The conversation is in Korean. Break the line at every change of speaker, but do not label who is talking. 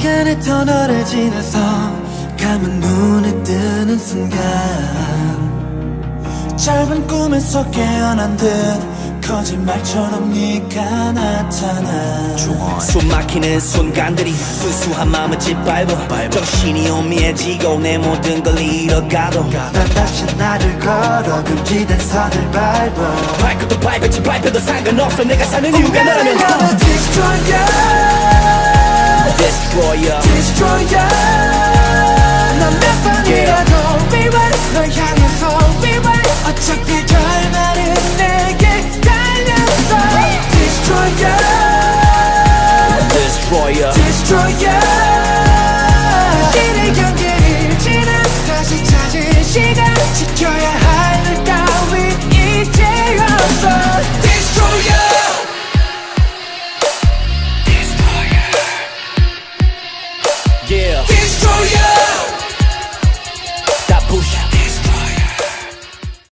시간의 터널을 지나서 감은 눈에 뜨는 순간 짧은 꿈에서 깨어난 듯 거짓말처럼 네가 나타나
숨 막히는 순간들이 순수한 마음을 짓밟아 정신이 오미해지고 내 모든 걸 잃어가도
난 다시 나를 걸어 금지된 선을 밟아
발끝도 밟을지 밟혀도 상관없어 내가 사는 이유가 너라면
나는 destroyer
Destroyer
destroyer 난 몇 번이라도 rewrite 널 향해서 rewrite 어차피 결말은 내게 달렸어 destroyer
Destroyer
destroyer 이를 경계를 지나 다시 찾을 시간 지켜야